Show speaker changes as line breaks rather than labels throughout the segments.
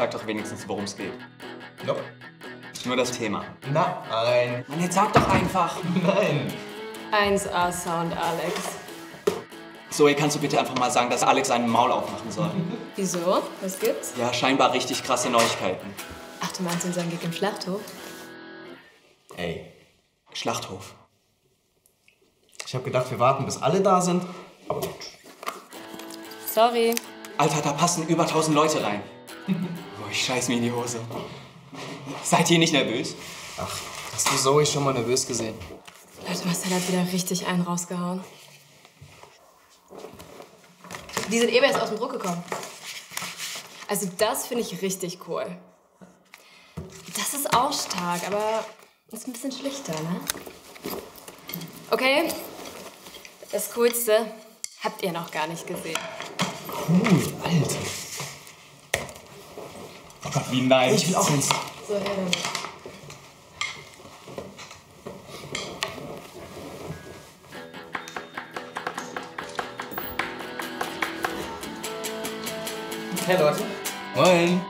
Sag doch wenigstens, worum es geht.
Nope.
Nur das Thema.
Nein.
Mann, jetzt sag doch einfach.
Nein.
1A Sound, Alex.
Zoe, kannst du bitte einfach mal sagen, dass Alex seinen Maul aufmachen soll?
Wieso? Was gibt's?
Ja, scheinbar richtig krasse Neuigkeiten.
Ach, du meinst unseren Gig im Schlachthof?
Ey.
Schlachthof.
Ich habe gedacht, wir warten, bis alle da sind. Aber gut.
Sorry.
Alter, da passen über 1000 Leute rein. Ich scheiß mir in die Hose. Seid ihr nicht nervös?
Ach, hast du Zoe schon mal nervös gesehen?
Leute, Marcel hat wieder richtig einen rausgehauen. Die sind eben erst aus dem Druck gekommen. Also das finde ich richtig cool. Das ist auch stark, aber ist ein bisschen schlichter, ne? Okay, das Coolste habt ihr noch gar nicht gesehen.
Cool, Alter.
Oh Gott, wie nice.
Ich will auch eins.
So, her damit.
Hey Leute. Moin.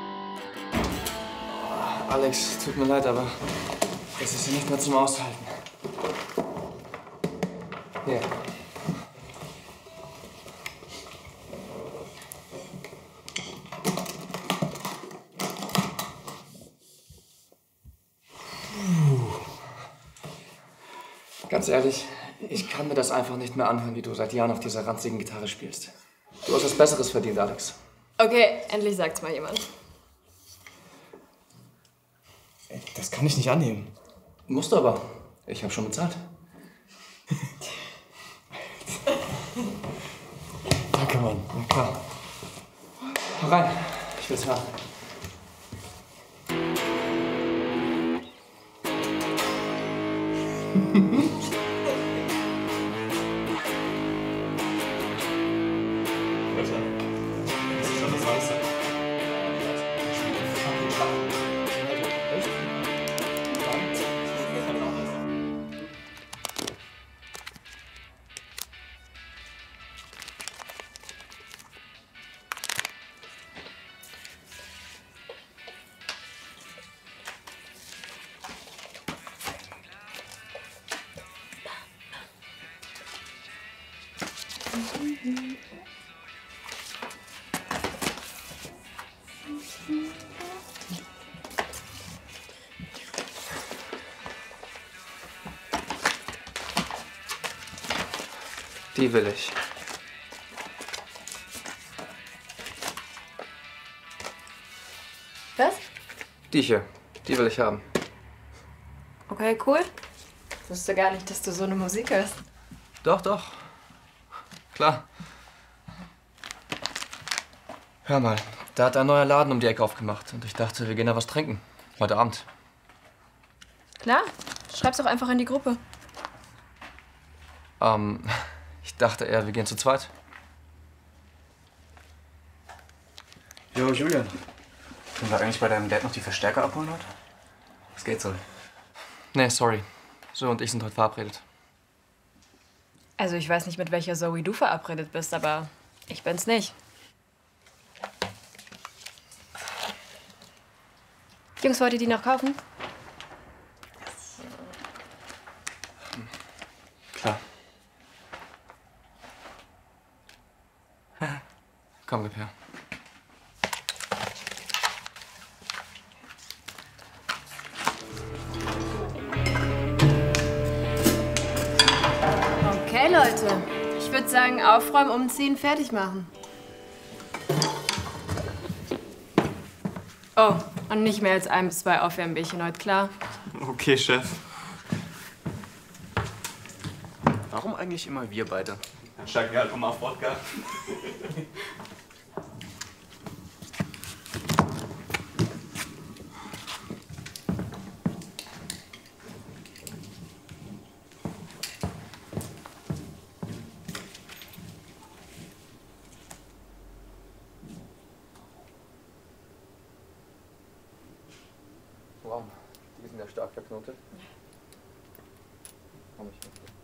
Alex, tut mir leid, aber es ist hier nicht mehr zum Aushalten. Hier. Ganz ehrlich, ich kann mir das einfach nicht mehr anhören, wie du seit Jahren auf dieser ranzigen Gitarre spielst. Du hast was Besseres verdient, Alex.
Okay, endlich sagt's mal jemand.
Ey, Das kann ich nicht annehmen. Musst du aber. Ich habe schon bezahlt. Danke, Mann. Na klar. Hau rein. Ich will's hören. Die will ich.
Was?
Die hier. Die will ich haben.
Okay, cool. Ich wusste gar nicht, dass du so eine Musik hörst.
Doch, doch. Klar. Hör mal, da hat ein neuer Laden um die Ecke aufgemacht und ich dachte, wir gehen da was trinken. Heute Abend.
Klar, schreib's doch einfach in die Gruppe.
Ähm, ich dachte eher, wir gehen zu zweit.
Jo, Julian. Können wir eigentlich bei deinem Dad noch die Verstärker abholen heute? Was geht so?
Nee, sorry. So und ich sind heute verabredet.
Also ich weiß nicht, mit welcher Zoe du verabredet bist, aber ich bin's nicht. Jungs, wollt ihr die noch kaufen?
Klar. Komm, gib her.
Okay, Leute. Ich würde sagen, aufräumen, umziehen, fertig machen. Oh, und nicht mehr als ein bis zwei Aufwärmbierchen heute, klar?
Okay, Chef.
Warum eigentlich immer wir beide?
Dann steigen wir halt um auf Wodka.
Ja stark verknotet. Komm ich mit.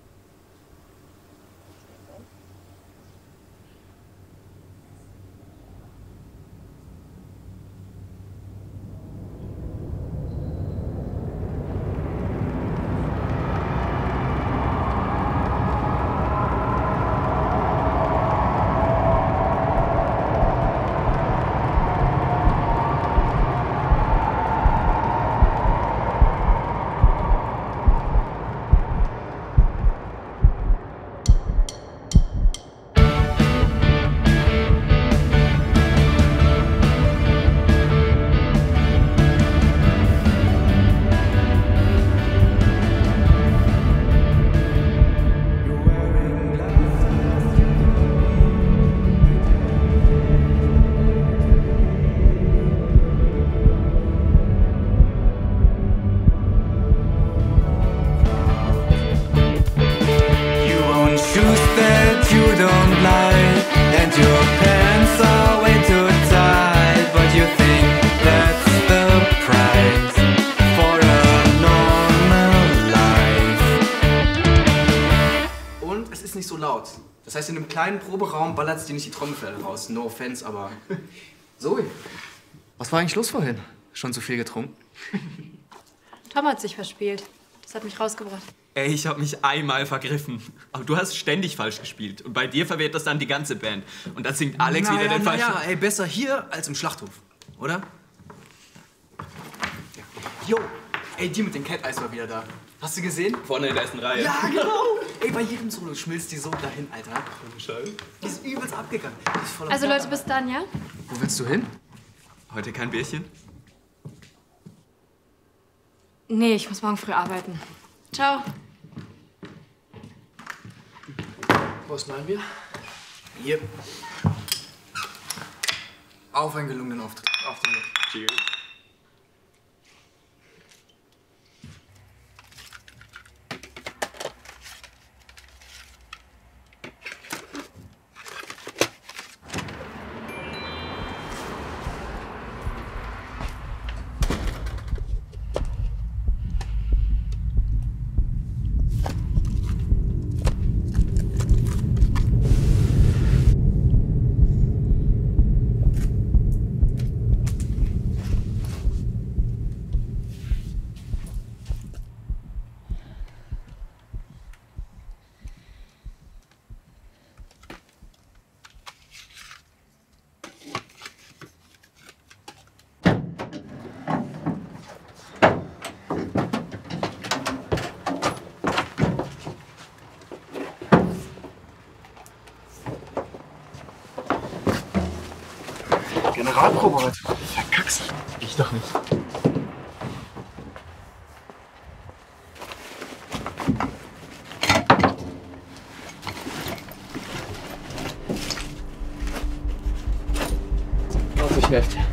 Heißt, in einem kleinen Proberaum ballert dir nicht die Trommelfälle raus. No offense, aber. Zoe, was war eigentlich los vorhin? Schon zu viel getrunken?
Tom hat sich verspielt. Das hat mich rausgebracht.
Ey, ich hab mich einmal vergriffen. Aber du hast ständig falsch gespielt. Und bei dir verwehrt das dann die ganze Band. Und dann singt Alex wieder den falschen.
naja, ey, besser hier als im Schlachthof, oder? Jo, ey, die mit dem Cat Eyes war wieder da. Hast du gesehen?
Vorne in der ersten Reihe.
Ja, genau. Ey, bei jedem Solo schmilzt die so dahin, Alter. Die ist übelst abgegangen. Ist
Also. Leute, bis dann, ja?
Wo willst du hin?
Heute kein Bierchen?
Nee, ich muss morgen früh arbeiten. Ciao.
Was meinen wir?
Hier. Auf einen gelungenen Auftritt.
Auf den Weg.
Cheers.
Heute. Verkackst.
Ich doch nicht.
Auf, ich helfe dir.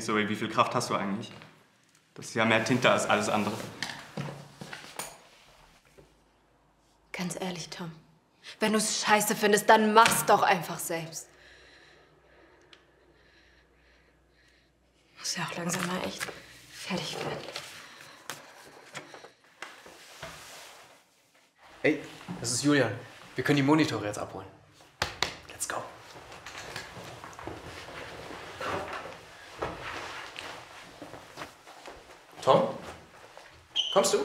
Hey Zoe, wie viel Kraft hast du eigentlich? Das ist ja mehr Tinte als alles andere.
Ganz ehrlich, Tom. Wenn du es scheiße findest, dann mach's doch einfach selbst. Muss ja auch langsam mal echt fertig werden.
Ey, das ist Julian. Wir können die Monitore jetzt abholen. Kommst du?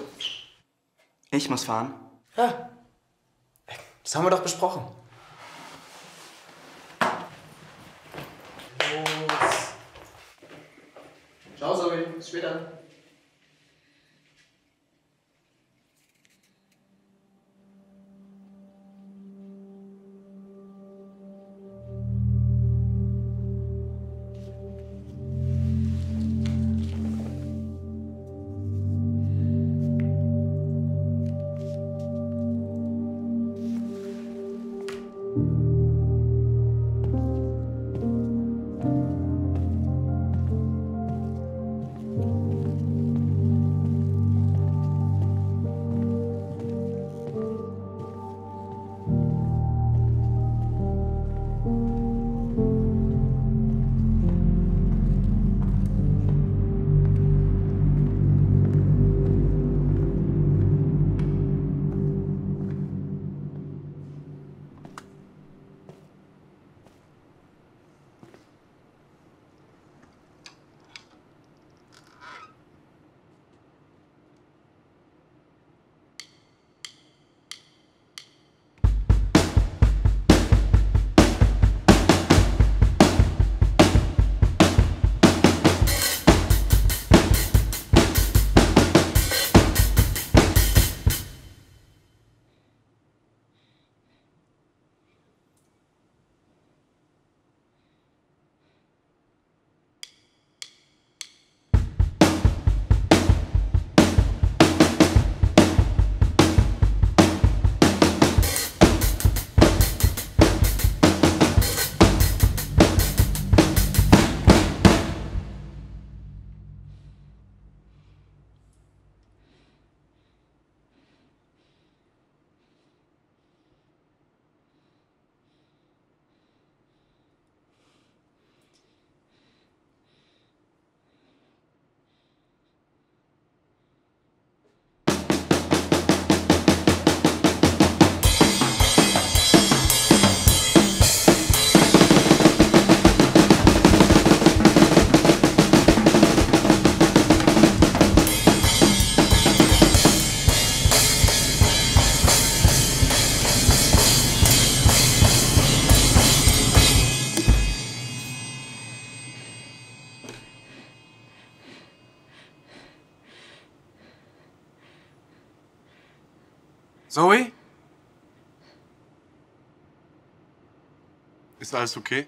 Ich muss fahren.
Ja. Das haben wir doch besprochen. Los. Ciao, Zoe. Bis später.
Zoe? Ist alles okay?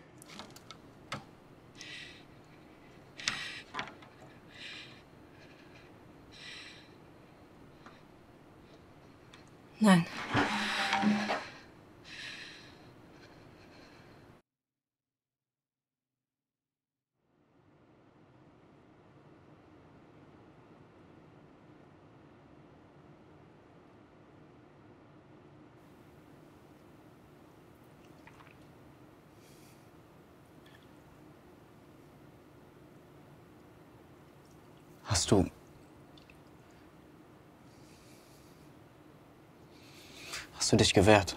Hast du. Hast du dich gewehrt?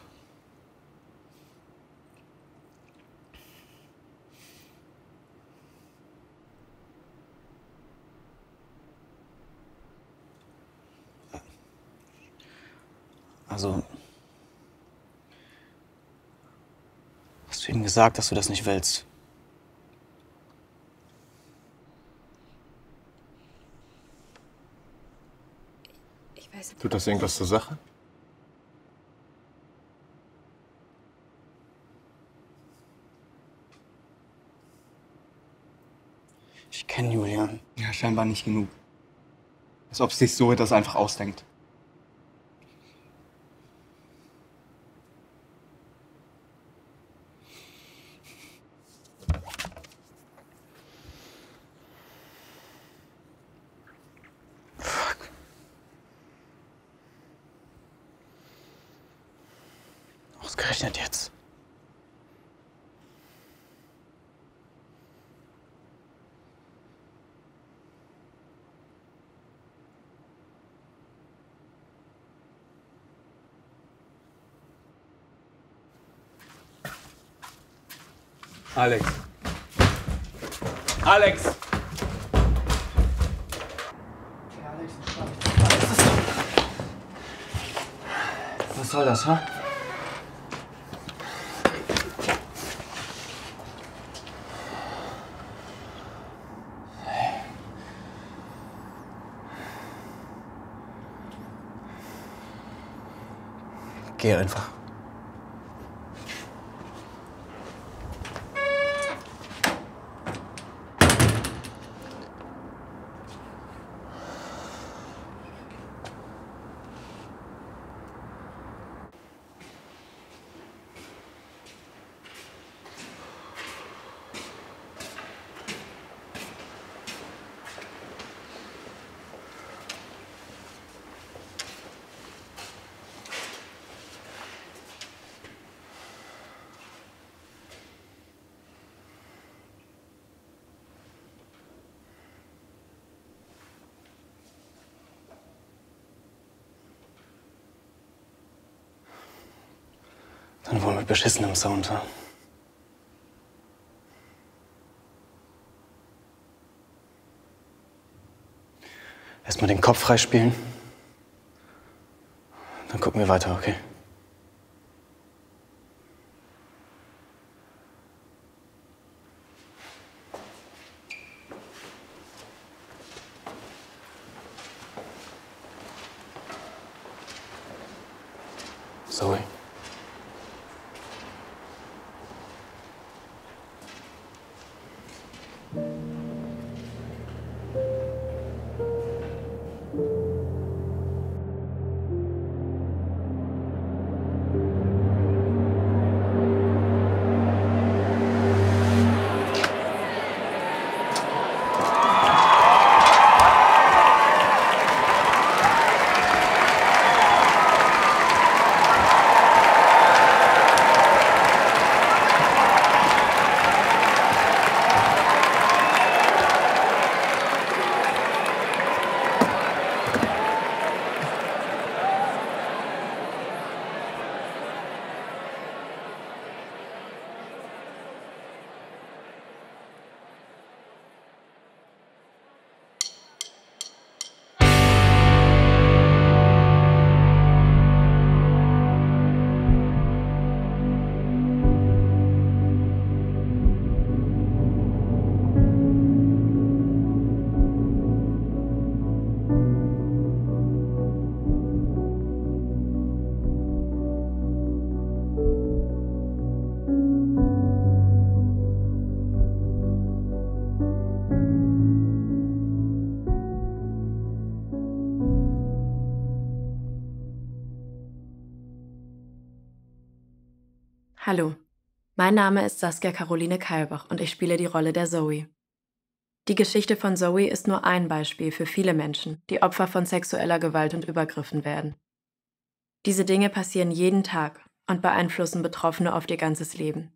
Also. Hast du ihm gesagt, dass du das nicht willst?
Ich weiß
Tut das irgendwas zur Sache?
Ich kenne Julian.
Ja, scheinbar nicht genug. Als ob sich Zoe das einfach ausdenkt.
Ausgerechnet jetzt.
Alex. Alex!
Was soll das, ha?
Geh einfach. Dann wohl mit beschissenem Sound. ha? Erstmal den Kopf freispielen. Dann gucken wir weiter, okay?
Hallo, mein Name ist Saskia Caroline Keilbach und ich spiele die Rolle der Zoe. Die Geschichte von Zoe ist nur ein Beispiel für viele Menschen, die Opfer von sexueller Gewalt und Übergriffen werden. Diese Dinge passieren jeden Tag und beeinflussen Betroffene oft ihr ganzes Leben.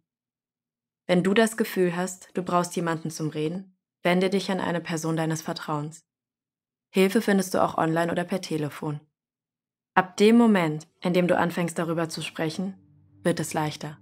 Wenn du das Gefühl hast, du brauchst jemanden zum Reden, wende dich an eine Person deines Vertrauens. Hilfe findest du auch online oder per Telefon. Ab dem Moment, in dem du anfängst darüber zu sprechen, wird es leichter.